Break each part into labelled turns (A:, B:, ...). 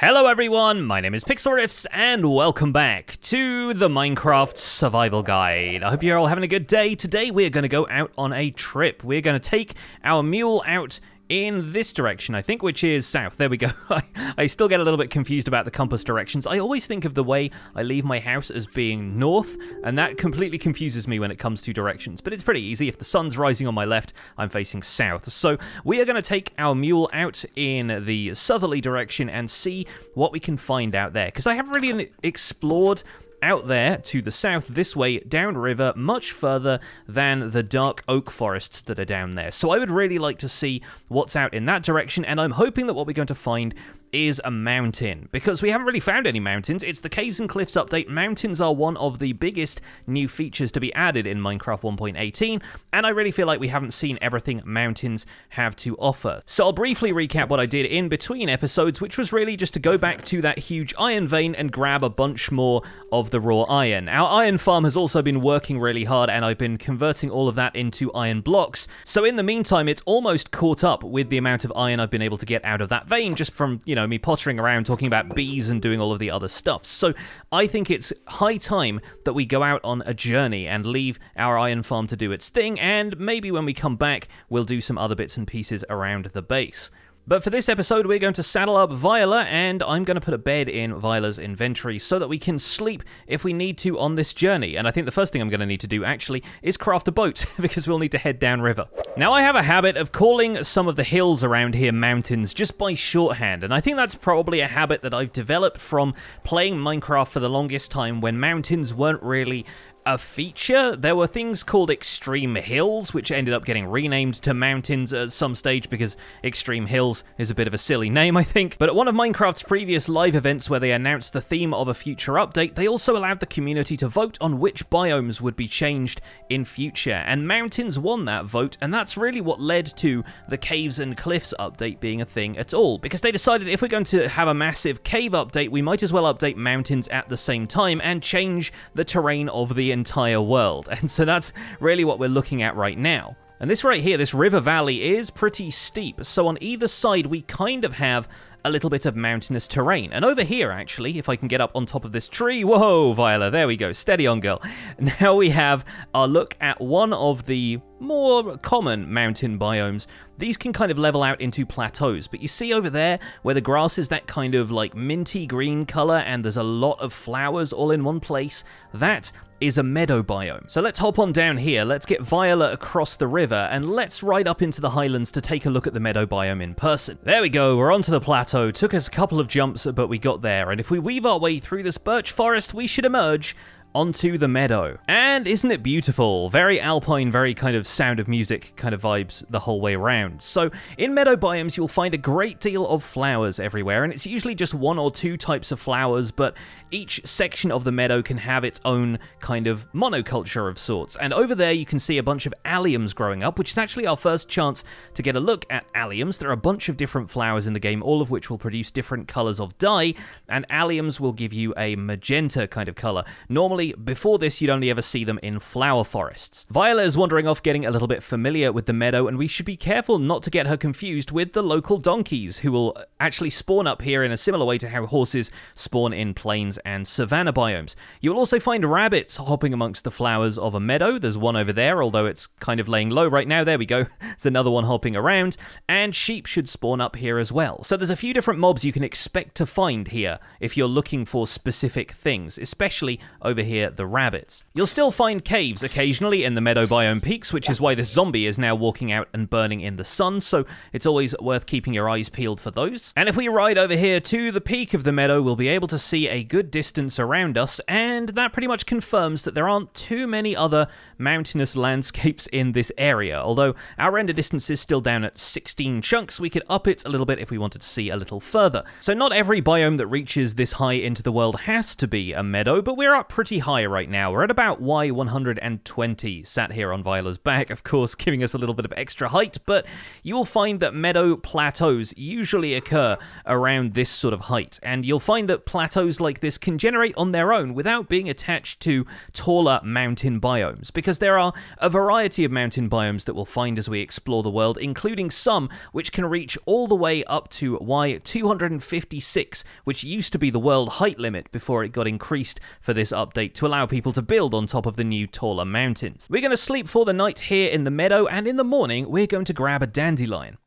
A: Hello everyone, my name is Pixel and welcome back to the Minecraft Survival Guide. I hope you're all having a good day. Today we're going to go out on a trip. We're going to take our mule out in this direction, I think, which is south. There we go. I, I still get a little bit confused about the compass directions. I always think of the way I leave my house as being north, and that completely confuses me when it comes to directions. But it's pretty easy. If the sun's rising on my left, I'm facing south. So we are going to take our mule out in the southerly direction and see what we can find out there. Because I haven't really explored out there to the south this way downriver much further than the dark oak forests that are down there. So I would really like to see what's out in that direction and I'm hoping that what we're going to find is a mountain because we haven't really found any mountains. It's the Caves and Cliffs update. Mountains are one of the biggest new features to be added in Minecraft 1.18, and I really feel like we haven't seen everything mountains have to offer. So I'll briefly recap what I did in between episodes, which was really just to go back to that huge iron vein and grab a bunch more of the raw iron. Our iron farm has also been working really hard, and I've been converting all of that into iron blocks. So in the meantime, it's almost caught up with the amount of iron I've been able to get out of that vein just from, you know, know, me pottering around talking about bees and doing all of the other stuff. So I think it's high time that we go out on a journey and leave our iron farm to do its thing, and maybe when we come back, we'll do some other bits and pieces around the base. But for this episode, we're going to saddle up Viola, and I'm going to put a bed in Viola's inventory so that we can sleep if we need to on this journey. And I think the first thing I'm going to need to do, actually, is craft a boat, because we'll need to head downriver. Now, I have a habit of calling some of the hills around here mountains just by shorthand, and I think that's probably a habit that I've developed from playing Minecraft for the longest time when mountains weren't really a feature. There were things called Extreme Hills, which ended up getting renamed to Mountains at some stage because Extreme Hills is a bit of a silly name, I think. But at one of Minecraft's previous live events where they announced the theme of a future update, they also allowed the community to vote on which biomes would be changed in future, and Mountains won that vote, and that's really what led to the Caves and Cliffs update being a thing at all, because they decided if we're going to have a massive cave update, we might as well update Mountains at the same time and change the terrain of the entire world. And so that's really what we're looking at right now. And this right here, this river valley, is pretty steep. So on either side, we kind of have a little bit of mountainous terrain. And over here, actually, if I can get up on top of this tree, whoa, Viola, there we go, steady on, girl. Now we have a look at one of the more common mountain biomes. These can kind of level out into plateaus, but you see over there where the grass is that kind of like minty green color and there's a lot of flowers all in one place, that is a meadow biome. So let's hop on down here, let's get Viola across the river, and let's ride up into the highlands to take a look at the meadow biome in person. There we go, we're onto the plateau. Took us a couple of jumps, but we got there, and if we weave our way through this birch forest, we should emerge onto the meadow. And isn't it beautiful? Very alpine, very kind of sound of music kind of vibes the whole way around. So in meadow biomes, you'll find a great deal of flowers everywhere, and it's usually just one or two types of flowers, but each section of the meadow can have its own kind of monoculture of sorts. And over there, you can see a bunch of alliums growing up, which is actually our first chance to get a look at alliums. There are a bunch of different flowers in the game, all of which will produce different colors of dye, and alliums will give you a magenta kind of color. Normally, before this, you'd only ever see them in flower forests. Viola is wandering off getting a little bit familiar with the meadow, and we should be careful not to get her confused with the local donkeys, who will actually spawn up here in a similar way to how horses spawn in plains and savanna biomes. You'll also find rabbits hopping amongst the flowers of a meadow. There's one over there, although it's kind of laying low right now. There we go. There's another one hopping around, and sheep should spawn up here as well. So there's a few different mobs you can expect to find here if you're looking for specific things, especially over here here the rabbits. You'll still find caves occasionally in the meadow biome peaks, which is why this zombie is now walking out and burning in the sun, so it's always worth keeping your eyes peeled for those. And if we ride over here to the peak of the meadow, we'll be able to see a good distance around us, and that pretty much confirms that there aren't too many other mountainous landscapes in this area. Although our render distance is still down at 16 chunks, we could up it a little bit if we wanted to see a little further. So not every biome that reaches this high into the world has to be a meadow, but we're up pretty pretty high right now. We're at about Y120 sat here on Viola's back, of course, giving us a little bit of extra height, but you will find that meadow plateaus usually occur around this sort of height, and you'll find that plateaus like this can generate on their own without being attached to taller mountain biomes, because there are a variety of mountain biomes that we'll find as we explore the world, including some which can reach all the way up to Y256, which used to be the world height limit before it got increased for this update to allow people to build on top of the new taller mountains. We're going to sleep for the night here in the meadow, and in the morning, we're going to grab a dandelion.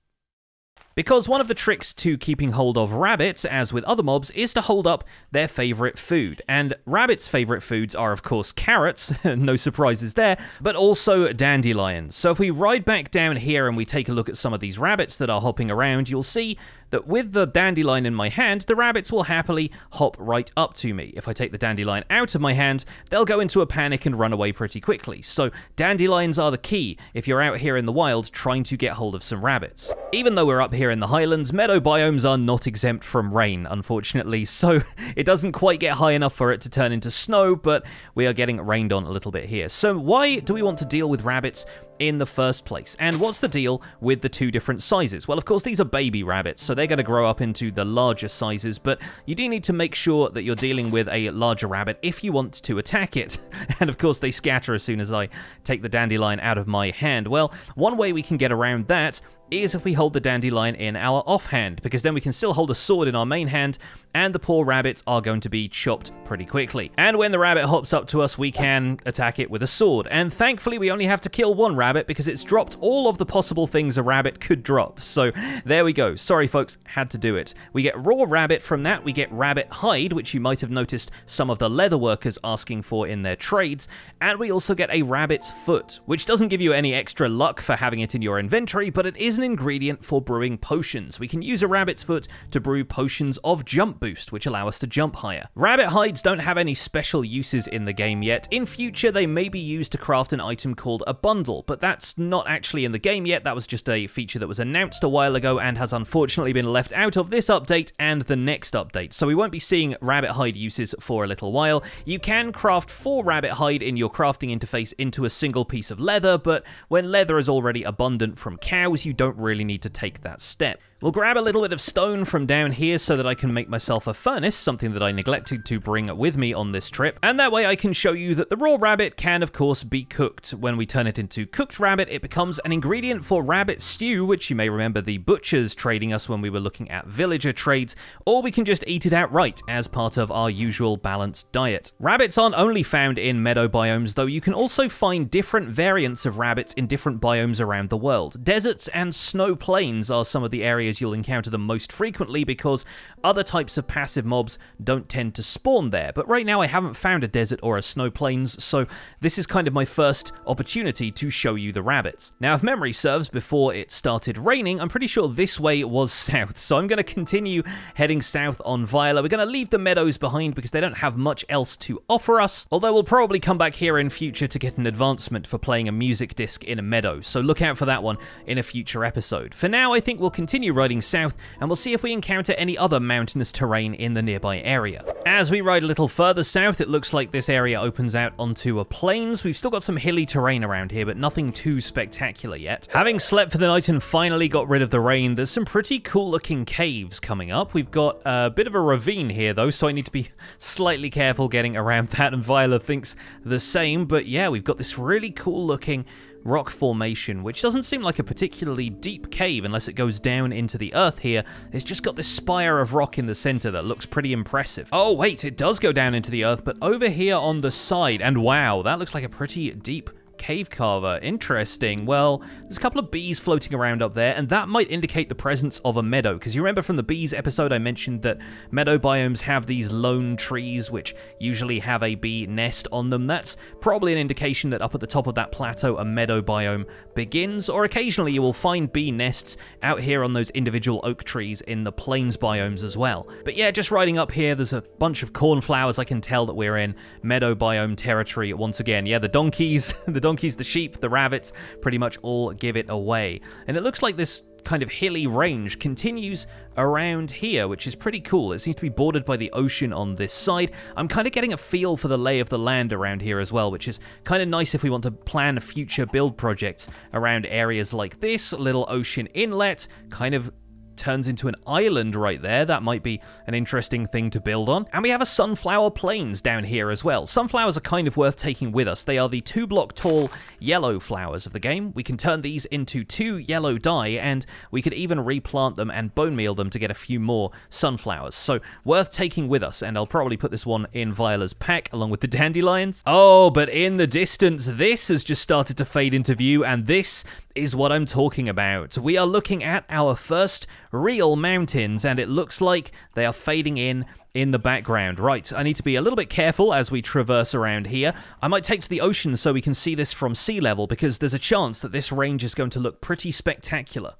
A: Because one of the tricks to keeping hold of rabbits, as with other mobs, is to hold up their favourite food. And rabbits' favourite foods are, of course, carrots, no surprises there, but also dandelions. So if we ride back down here and we take a look at some of these rabbits that are hopping around, you'll see that with the dandelion in my hand, the rabbits will happily hop right up to me. If I take the dandelion out of my hand, they'll go into a panic and run away pretty quickly. So dandelions are the key if you're out here in the wild trying to get hold of some rabbits. Even though we're up here in the highlands, meadow biomes are not exempt from rain, unfortunately, so it doesn't quite get high enough for it to turn into snow, but we are getting rained on a little bit here. So why do we want to deal with rabbits in the first place. And what's the deal with the two different sizes? Well, of course, these are baby rabbits, so they're going to grow up into the larger sizes, but you do need to make sure that you're dealing with a larger rabbit if you want to attack it. and of course, they scatter as soon as I take the dandelion out of my hand. Well, one way we can get around that is if we hold the dandelion in our offhand, because then we can still hold a sword in our main hand, and the poor rabbits are going to be chopped pretty quickly. And when the rabbit hops up to us, we can attack it with a sword. And thankfully, we only have to kill one rabbit because it's dropped all of the possible things a rabbit could drop. So there we go. Sorry, folks, had to do it. We get raw rabbit from that. We get rabbit hide, which you might have noticed some of the leather workers asking for in their trades. And we also get a rabbit's foot, which doesn't give you any extra luck for having it in your inventory, but it is an ingredient for brewing potions. We can use a rabbit's foot to brew potions of jump boost, which allow us to jump higher. Rabbit hides don't have any special uses in the game yet. In future, they may be used to craft an item called a bundle, but that's not actually in the game yet. That was just a feature that was announced a while ago and has unfortunately been left out of this update and the next update. So we won't be seeing rabbit hide uses for a little while. You can craft four rabbit hide in your crafting interface into a single piece of leather, but when leather is already abundant from cows, you don't really need to take that step. We'll grab a little bit of stone from down here so that I can make myself a furnace, something that I neglected to bring with me on this trip, and that way I can show you that the raw rabbit can of course be cooked. When we turn it into cooked rabbit, it becomes an ingredient for rabbit stew, which you may remember the butchers trading us when we were looking at villager trades, or we can just eat it outright as part of our usual balanced diet. Rabbits aren't only found in meadow biomes, though you can also find different variants of rabbits in different biomes around the world. Deserts and snow plains are some of the areas areas you'll encounter them most frequently because other types of passive mobs don't tend to spawn there. But right now I haven't found a desert or a snow plains, so this is kind of my first opportunity to show you the rabbits. Now, if memory serves, before it started raining, I'm pretty sure this way was south, so I'm going to continue heading south on Viola. We're going to leave the meadows behind because they don't have much else to offer us, although we'll probably come back here in future to get an advancement for playing a music disc in a meadow, so look out for that one in a future episode. For now, I think we'll continue riding south, and we'll see if we encounter any other mountainous terrain in the nearby area. As we ride a little further south, it looks like this area opens out onto a plains. We've still got some hilly terrain around here, but nothing too spectacular yet. Having slept for the night and finally got rid of the rain, there's some pretty cool looking caves coming up. We've got a bit of a ravine here though, so I need to be slightly careful getting around that, and Viola thinks the same, but yeah, we've got this really cool looking rock formation, which doesn't seem like a particularly deep cave unless it goes down into the earth here. It's just got this spire of rock in the center that looks pretty impressive. Oh, wait, it does go down into the earth, but over here on the side, and wow, that looks like a pretty deep cave carver. Interesting. Well, there's a couple of bees floating around up there, and that might indicate the presence of a meadow, because you remember from the bees episode I mentioned that meadow biomes have these lone trees, which usually have a bee nest on them. That's probably an indication that up at the top of that plateau a meadow biome begins, or occasionally you will find bee nests out here on those individual oak trees in the plains biomes as well. But yeah, just riding up here, there's a bunch of cornflowers. I can tell that we're in meadow biome territory once again. Yeah, the donkeys, the donkeys, the sheep, the rabbits, pretty much all give it away. And it looks like this kind of hilly range continues around here, which is pretty cool. It seems to be bordered by the ocean on this side. I'm kind of getting a feel for the lay of the land around here as well, which is kind of nice if we want to plan future build projects around areas like this little ocean inlet, kind of turns into an island right there. That might be an interesting thing to build on. And we have a sunflower plains down here as well. Sunflowers are kind of worth taking with us. They are the two block tall yellow flowers of the game. We can turn these into two yellow dye and we could even replant them and bone meal them to get a few more sunflowers. So worth taking with us. And I'll probably put this one in Viola's pack along with the dandelions. Oh, but in the distance, this has just started to fade into view and this is what I'm talking about. We are looking at our first real mountains, and it looks like they are fading in in the background. Right, I need to be a little bit careful as we traverse around here. I might take to the ocean so we can see this from sea level, because there's a chance that this range is going to look pretty spectacular.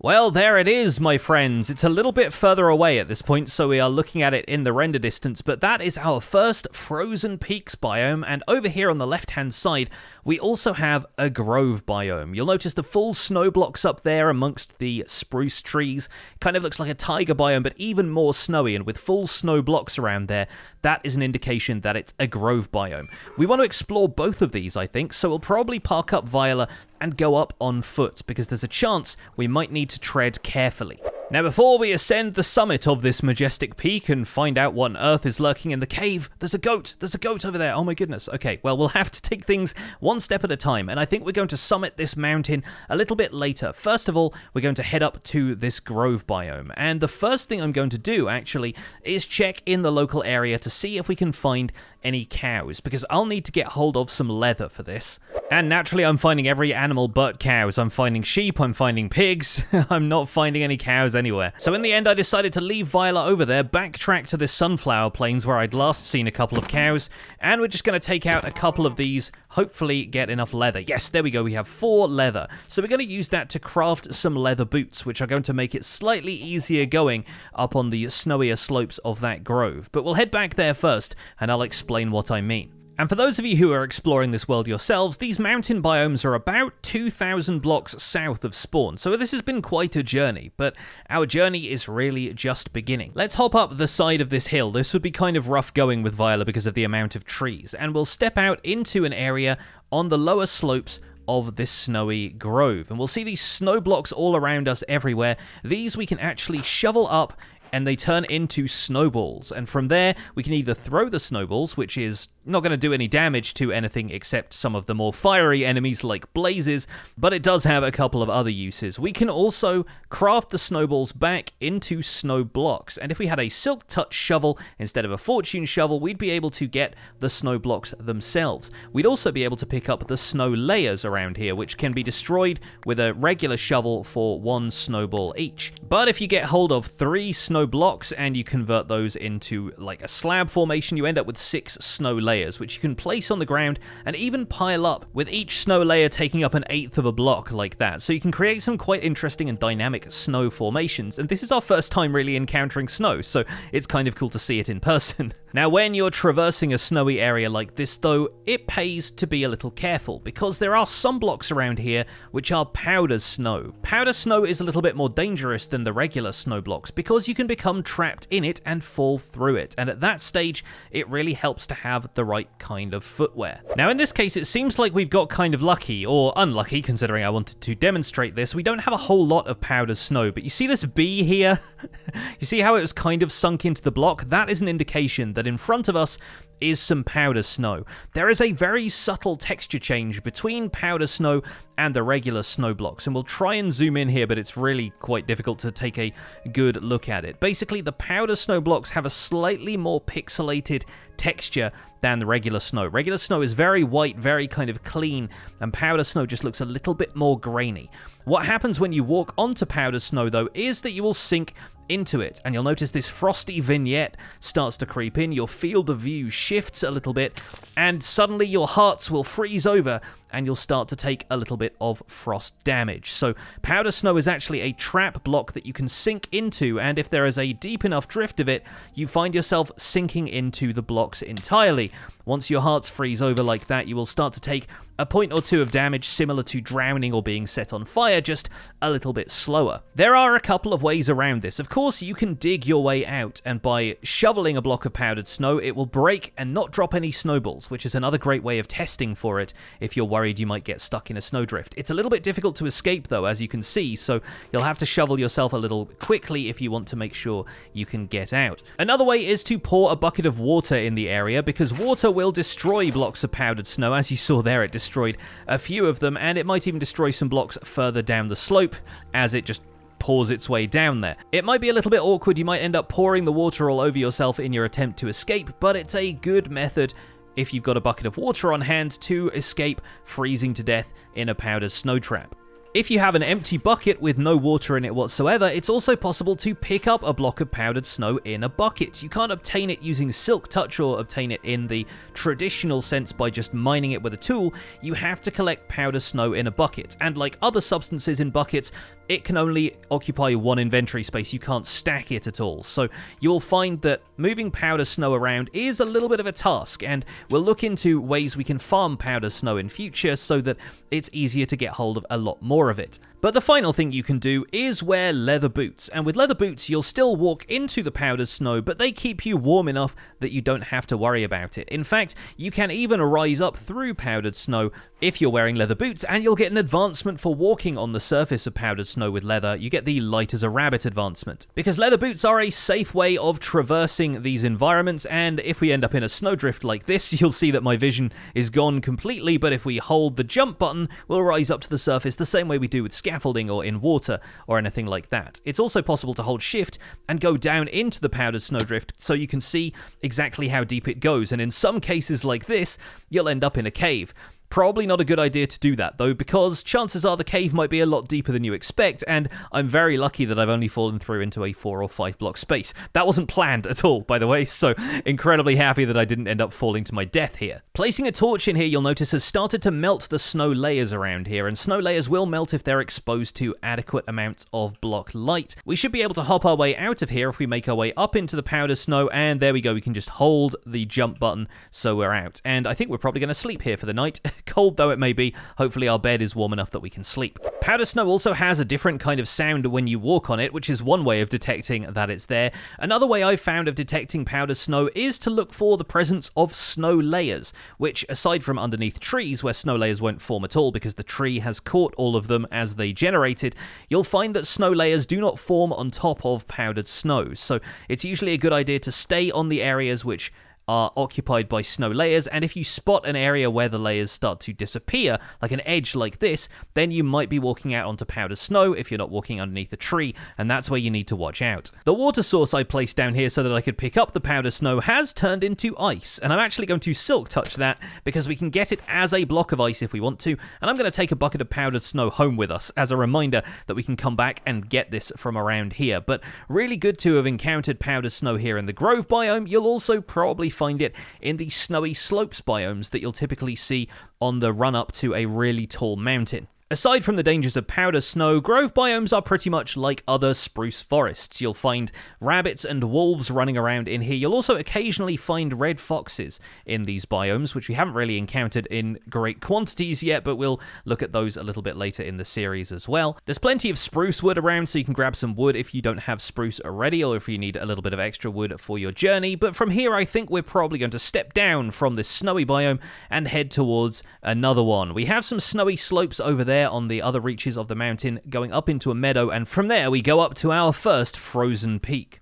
A: Well, there it is, my friends. It's a little bit further away at this point, so we are looking at it in the render distance, but that is our first Frozen Peaks biome, and over here on the left-hand side, we also have a Grove biome. You'll notice the full snow blocks up there amongst the spruce trees. Kind of looks like a taiga biome, but even more snowy, and with full snow blocks around there, that is an indication that it's a Grove biome. We want to explore both of these, I think, so we'll probably park up Viola and go up on foot, because there's a chance we might need to tread carefully. Now, before we ascend the summit of this majestic peak and find out what on earth is lurking in the cave, there's a goat. There's a goat over there. Oh my goodness. Okay, well, we'll have to take things one step at a time, and I think we're going to summit this mountain a little bit later. First of all, we're going to head up to this grove biome, and the first thing I'm going to do, actually, is check in the local area to see if we can find any cows, because I'll need to get hold of some leather for this. And naturally, I'm finding every animal but cows. I'm finding sheep, I'm finding pigs, I'm not finding any cows anywhere. So in the end, I decided to leave Viola over there, backtrack to the sunflower plains where I'd last seen a couple of cows, and we're just going to take out a couple of these, hopefully get enough leather. Yes, there we go, we have four leather. So we're going to use that to craft some leather boots, which are going to make it slightly easier going up on the snowier slopes of that grove. But we'll head back there first, and I'll explain what I mean. And for those of you who are exploring this world yourselves, these mountain biomes are about 2,000 blocks south of spawn, so this has been quite a journey, but our journey is really just beginning. Let's hop up the side of this hill. This would be kind of rough going with Viola because of the amount of trees, and we'll step out into an area on the lower slopes of this snowy grove. And we'll see these snow blocks all around us everywhere. These we can actually shovel up and they turn into snowballs. And from there, we can either throw the snowballs, which is not going to do any damage to anything except some of the more fiery enemies like blazes, but it does have a couple of other uses. We can also craft the snowballs back into snow blocks, and if we had a Silk Touch shovel instead of a Fortune shovel, we'd be able to get the snow blocks themselves. We'd also be able to pick up the snow layers around here, which can be destroyed with a regular shovel for one snowball each. But if you get hold of three snow blocks and you convert those into like a slab formation, you end up with six snow layers layers, which you can place on the ground and even pile up, with each snow layer taking up an eighth of a block like that. So you can create some quite interesting and dynamic snow formations, and this is our first time really encountering snow, so it's kind of cool to see it in person. now, when you're traversing a snowy area like this, though, it pays to be a little careful, because there are some blocks around here which are powder snow. Powder snow is a little bit more dangerous than the regular snow blocks, because you can become trapped in it and fall through it, and at that stage, it really helps to have the right kind of footwear. Now in this case it seems like we've got kind of lucky, or unlucky considering I wanted to demonstrate this. We don't have a whole lot of powder snow, but you see this bee here? you see how it was kind of sunk into the block? That is an indication that in front of us is some powder snow. There is a very subtle texture change between powder snow and the regular snow blocks, and we'll try and zoom in here, but it's really quite difficult to take a good look at it. Basically, the powder snow blocks have a slightly more pixelated texture than the regular snow. Regular snow is very white, very kind of clean, and powder snow just looks a little bit more grainy. What happens when you walk onto powder snow, though, is that you will sink into it, and you'll notice this frosty vignette starts to creep in, your field of view shifts a little bit, and suddenly your hearts will freeze over and you'll start to take a little bit of frost damage. So powder snow is actually a trap block that you can sink into, and if there is a deep enough drift of it, you find yourself sinking into the blocks entirely. Once your hearts freeze over like that, you will start to take A point or two of damage similar to drowning or being set on fire, just a little bit slower. There are a couple of ways around this. Of course, you can dig your way out, and by shoveling a block of powdered snow, it will break and not drop any snowballs, which is another great way of testing for it if you're worried you might get stuck in a snowdrift. It's a little bit difficult to escape, though, as you can see, so you'll have to shovel yourself a little quickly if you want to make sure you can get out. Another way is to pour a bucket of water in the area, because water will destroy blocks of powdered snow. As you saw there, it destroyed a few of them, and it might even destroy some blocks further down the slope as it just pours its way down there. It might be a little bit awkward, you might end up pouring the water all over yourself in your attempt to escape, but it's a good method if you've got a bucket of water on hand to escape freezing to death in a powder snow trap. If you have an empty bucket with no water in it whatsoever, it's also possible to pick up a block of powdered snow in a bucket. You can't obtain it using Silk Touch or obtain it in the traditional sense by just mining it with a tool. You have to collect powder snow in a bucket, and like other substances in buckets, it can only occupy one inventory space. You can't stack it at all. So you'll find that moving powder snow around is a little bit of a task, and we'll look into ways we can farm powder snow in future so that it's easier to get hold of a lot more of it. But the final thing you can do is wear leather boots, and with leather boots you'll still walk into the powdered snow, but they keep you warm enough that you don't have to worry about it. In fact, you can even rise up through powdered snow if you're wearing leather boots, and you'll get an advancement for walking on the surface of powdered snow with leather. You get the light as a rabbit advancement. Because leather boots are a safe way of traversing these environments, and if we end up in a snowdrift like this, you'll see that my vision is gone completely, but if we hold the jump button, we'll rise up to the surface the same way we do with scaffolding or in water or anything like that. It's also possible to hold shift and go down into the powdered snowdrift so you can see exactly how deep it goes, and in some cases like this, you'll end up in a cave. Probably not a good idea to do that, though, because chances are the cave might be a lot deeper than you expect, and I'm very lucky that I've only fallen through into a 4 or 5 block space. That wasn't planned at all, by the way, so incredibly happy that I didn't end up falling to my death here. Placing a torch in here, you'll notice, has started to melt the snow layers around here, and snow layers will melt if they're exposed to adequate amounts of block light. We should be able to hop our way out of here if we make our way up into the powder snow, and there we go, we can just hold the jump button so we're out. And I think we're probably going to sleep here for the night. Cold though it may be, hopefully our bed is warm enough that we can sleep. Powder snow also has a different kind of sound when you walk on it, which is one way of detecting that it's there. Another way I've found of detecting powder snow is to look for the presence of snow layers, which, aside from underneath trees where snow layers won't form at all because the tree has caught all of them as they generated, you'll find that snow layers do not form on top of powdered snow. So it's usually a good idea to stay on the areas which are occupied by snow layers, and if you spot an area where the layers start to disappear, like an edge like this, then you might be walking out onto powdered snow if you're not walking underneath a tree, and that's where you need to watch out. The water source I placed down here so that I could pick up the powder snow has turned into ice, and I'm actually going to silk touch that because we can get it as a block of ice if we want to, and I'm going to take a bucket of powdered snow home with us as a reminder that we can come back and get this from around here. But really good to have encountered powdered snow here in the Grove biome. You'll also probably find it in the snowy slopes biomes that you'll typically see on the run up to a really tall mountain. Aside from the dangers of powder snow, grove biomes are pretty much like other spruce forests. You'll find rabbits and wolves running around in here. You'll also occasionally find red foxes in these biomes, which we haven't really encountered in great quantities yet, but we'll look at those a little bit later in the series as well. There's plenty of spruce wood around, so you can grab some wood if you don't have spruce already, or if you need a little bit of extra wood for your journey. But from here, I think we're probably going to step down from this snowy biome and head towards another one. We have some snowy slopes over there there on the other reaches of the mountain, going up into a meadow, and from there we go up to our first frozen peak.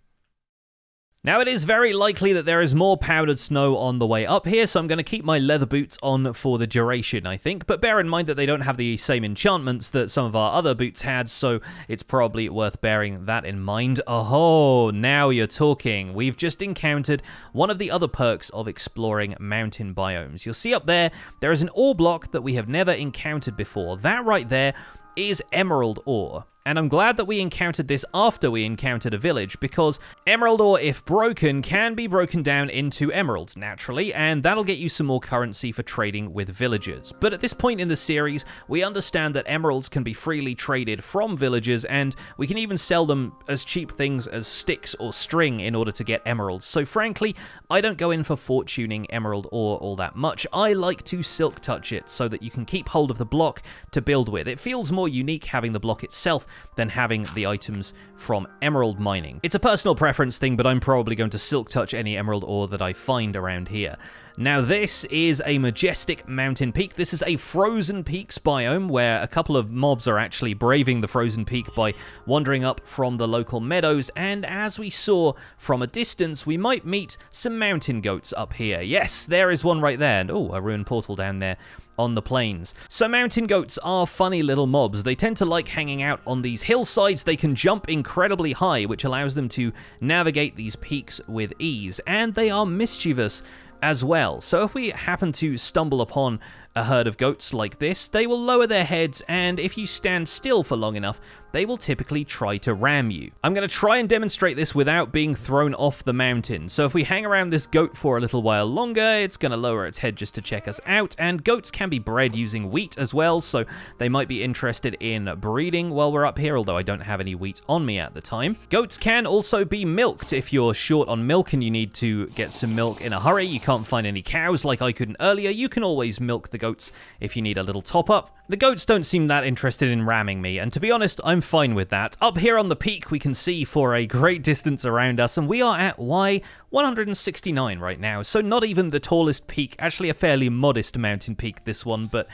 A: Now, it is very likely that there is more powdered snow on the way up here, so I'm going to keep my leather boots on for the duration, I think. But bear in mind that they don't have the same enchantments that some of our other boots had, so it's probably worth bearing that in mind. Oh, now you're talking. We've just encountered one of the other perks of exploring mountain biomes. You'll see up there, there is an ore block that we have never encountered before. That right there is emerald ore. And I'm glad that we encountered this after we encountered a village, because emerald ore, if broken, can be broken down into emeralds, naturally, and that'll get you some more currency for trading with villagers. But at this point in the series, we understand that emeralds can be freely traded from villagers, and we can even sell them as cheap things as sticks or string in order to get emeralds. So frankly, I don't go in for fortuning emerald ore all that much. I like to silk touch it so that you can keep hold of the block to build with. It feels more unique having the block itself than having the items from emerald mining. It's a personal preference thing, but I'm probably going to silk touch any emerald ore that I find around here. Now, this is a majestic mountain peak. This is a frozen peaks biome where a couple of mobs are actually braving the frozen peak by wandering up from the local meadows. And as we saw from a distance, we might meet some mountain goats up here. Yes, there is one right there. And oh, a ruined portal down there on the plains. So mountain goats are funny little mobs. They tend to like hanging out on these hillsides. They can jump incredibly high, which allows them to navigate these peaks with ease. And they are mischievous as well. So if we happen to stumble upon a herd of goats like this, they will lower their heads and if you stand still for long enough, they will typically try to ram you. I'm going to try and demonstrate this without being thrown off the mountain. So if we hang around this goat for a little while longer, it's going to lower its head just to check us out. And goats can be bred using wheat as well, so they might be interested in breeding while we're up here, although I don't have any wheat on me at the time. Goats can also be milked if you're short on milk and you need to get some milk in a hurry. You can't find any cows like I couldn't earlier. You can always milk the goats if you need a little top up. The goats don't seem that interested in ramming me, and to be honest, I'm fine with that. Up here on the peak, we can see for a great distance around us, and we are at Y169 right now, so not even the tallest peak, actually a fairly modest mountain peak, this one, but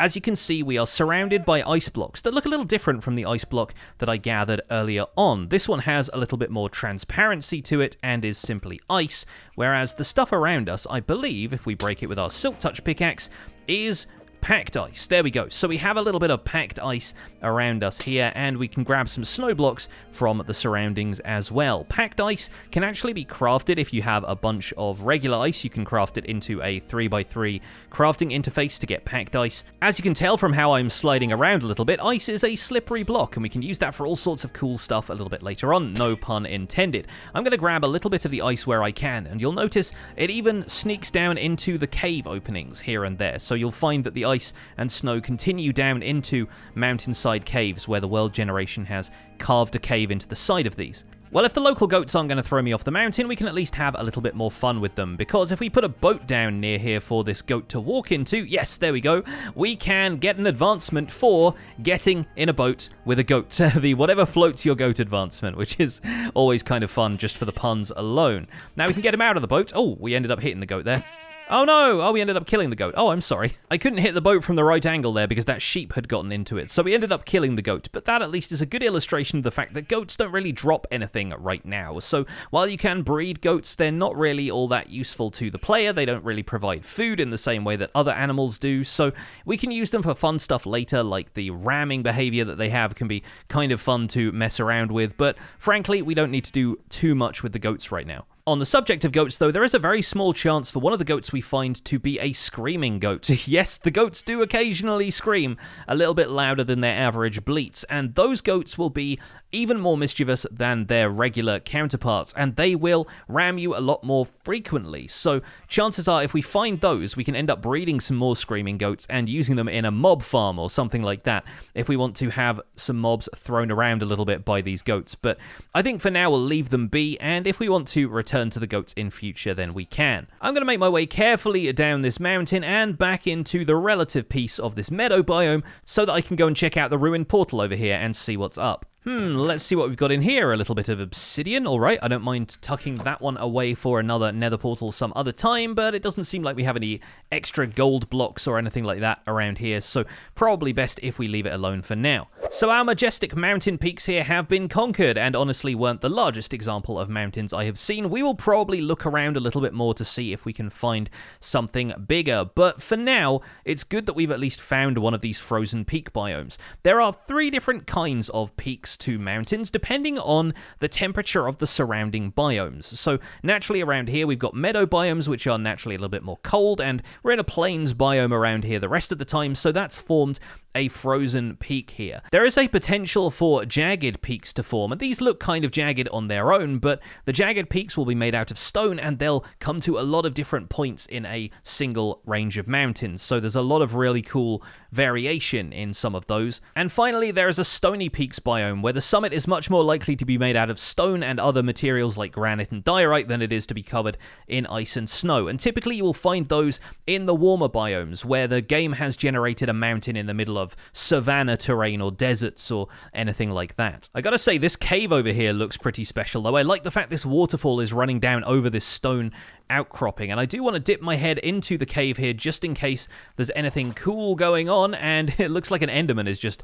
A: as you can see, we are surrounded by ice blocks that look a little different from the ice block that I gathered earlier on. This one has a little bit more transparency to it and is simply ice, whereas the stuff around us, I believe, if we break it with our Silk Touch pickaxe, is packed ice. There we go. So we have a little bit of packed ice around us here, and we can grab some snow blocks from the surroundings as well. Packed ice can actually be crafted if you have a bunch of regular ice. You can craft it into a 3x3 crafting interface to get packed ice. As you can tell from how I'm sliding around a little bit, ice is a slippery block, and we can use that for all sorts of cool stuff a little bit later on. No pun intended. I'm going to grab a little bit of the ice where I can, and you'll notice it even sneaks down into the cave openings here and there. So you'll find that the ice and snow continue down into mountainside caves where the world generation has carved a cave into the side of these. Well, if the local goats aren't going to throw me off the mountain, we can at least have a little bit more fun with them, because if we put a boat down near here for this goat to walk into, yes, there we go, we can get an advancement for getting in a boat with a goat. the whatever floats your goat advancement, which is always kind of fun just for the puns alone. Now we can get him out of the boat. Oh, we ended up hitting the goat there. Oh no! Oh, we ended up killing the goat. Oh, I'm sorry. I couldn't hit the boat from the right angle there because that sheep had gotten into it, so we ended up killing the goat. But that at least is a good illustration of the fact that goats don't really drop anything right now. So while you can breed goats, they're not really all that useful to the player. They don't really provide food in the same way that other animals do, so we can use them for fun stuff later, like the ramming behavior that they have can be kind of fun to mess around with, but frankly, we don't need to do too much with the goats right now. On the subject of goats, though, there is a very small chance for one of the goats we find to be a screaming goat. yes, the goats do occasionally scream a little bit louder than their average bleats, and those goats will be even more mischievous than their regular counterparts, and they will ram you a lot more frequently. So, chances are, if we find those, we can end up breeding some more screaming goats and using them in a mob farm or something like that if we want to have some mobs thrown around a little bit by these goats. But I think for now we'll leave them be, and if we want to return to the goats in future, then we can. I'm going to make my way carefully down this mountain and back into the relative peace of this meadow biome so that I can go and check out the ruined portal over here and see what's up. Hmm, let's see what we've got in here. A little bit of obsidian, all right. I don't mind tucking that one away for another nether portal some other time, but it doesn't seem like we have any extra gold blocks or anything like that around here, so probably best if we leave it alone for now. So our majestic mountain peaks here have been conquered, and honestly weren't the largest example of mountains I have seen. We will probably look around a little bit more to see if we can find something bigger, but for now, it's good that we've at least found one of these frozen peak biomes. There are three different kinds of peaks to mountains depending on the temperature of the surrounding biomes. So naturally around here we've got meadow biomes which are naturally a little bit more cold and we're in a plains biome around here the rest of the time so that's formed a frozen peak here. There is a potential for jagged peaks to form, and these look kind of jagged on their own, but the jagged peaks will be made out of stone and they'll come to a lot of different points in a single range of mountains. So there's a lot of really cool variation in some of those. And finally, there is a stony peaks biome where the summit is much more likely to be made out of stone and other materials like granite and diorite than it is to be covered in ice and snow. And typically you will find those in the warmer biomes where the game has generated a mountain in the middle of savanna terrain or deserts or anything like that. I gotta say, this cave over here looks pretty special though. I like the fact this waterfall is running down over this stone outcropping. And I do want to dip my head into the cave here just in case there's anything cool going on. And it looks like an Enderman is just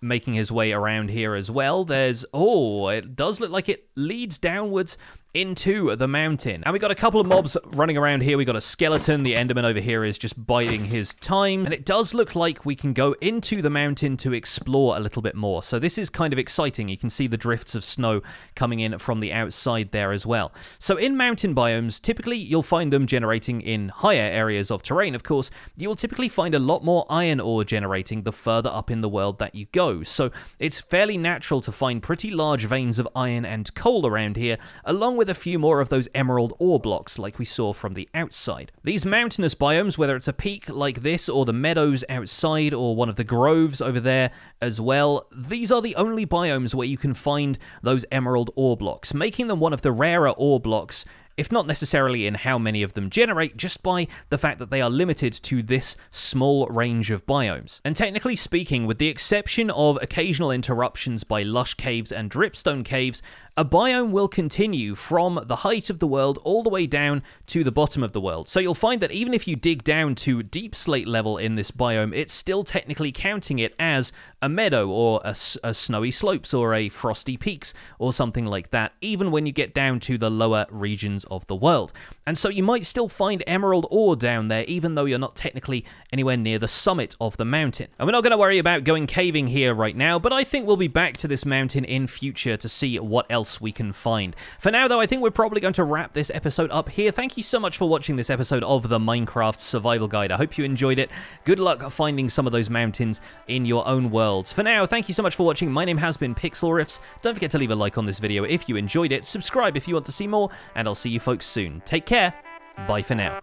A: making his way around here as well. There's, oh, it does look like it leads downwards into the mountain. And we got a couple of mobs running around here. We got a skeleton. The Enderman over here is just biding his time. And it does look like we can go into the mountain to explore a little bit more. So this is kind of exciting. You can see the drifts of snow coming in from the outside there as well. So in mountain biomes, typically you'll find them generating in higher areas of terrain. Of course, you'll typically find a lot more iron ore generating the further up in the world that you go. So it's fairly natural to find pretty large veins of iron and coal around here, along with with a few more of those emerald ore blocks like we saw from the outside. These mountainous biomes, whether it's a peak like this or the meadows outside or one of the groves over there as well, these are the only biomes where you can find those emerald ore blocks, making them one of the rarer ore blocks if not necessarily in how many of them generate, just by the fact that they are limited to this small range of biomes. And technically speaking, with the exception of occasional interruptions by lush caves and dripstone caves, a biome will continue from the height of the world all the way down to the bottom of the world. So you'll find that even if you dig down to deepslate level in this biome, it's still technically counting it as a meadow or a, a snowy slopes or a frosty peaks or something like that, even when you get down to the lower regions of the world. And so you might still find emerald ore down there, even though you're not technically anywhere near the summit of the mountain. And we're not going to worry about going caving here right now, but I think we'll be back to this mountain in future to see what else we can find. For now, though, I think we're probably going to wrap this episode up here. Thank you so much for watching this episode of the Minecraft Survival Guide. I hope you enjoyed it. Good luck finding some of those mountains in your own worlds. For now, thank you so much for watching. My name has been Pixlriffs. Don't forget to leave a like on this video if you enjoyed it. Subscribe if you want to see more, and I'll see you folks soon. Take care. Bye for now.